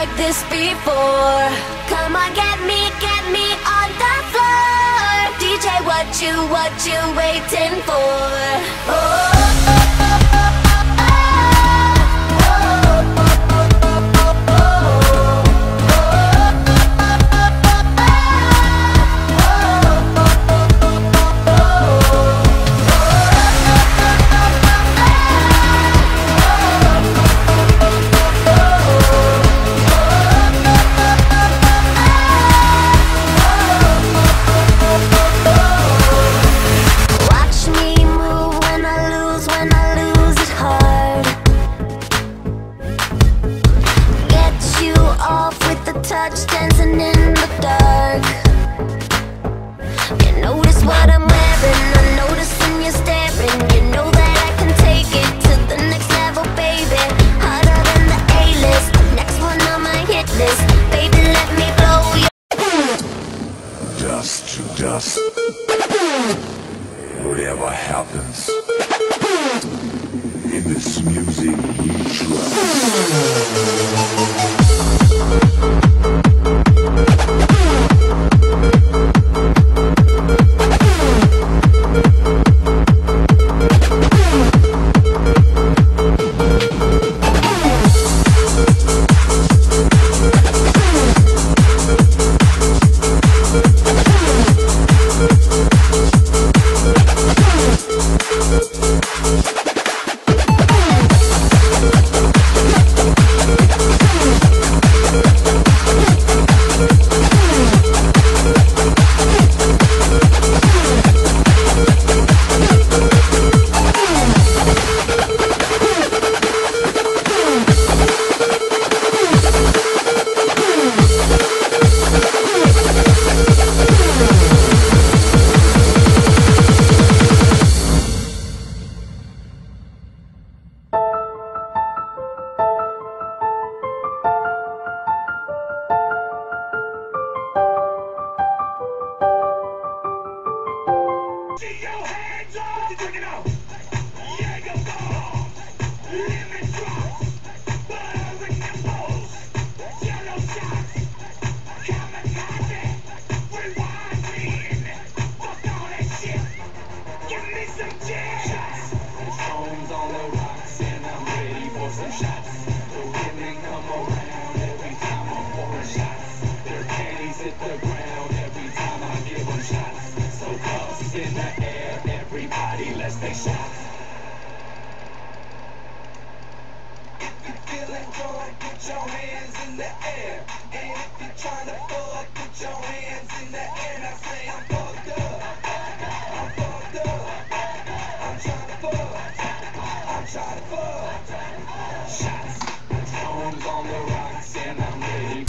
like this before. Come on, get me, get me on the floor. DJ, what you, what you waiting for? Whatever happens in this music, you try. Everybody, let's take shots.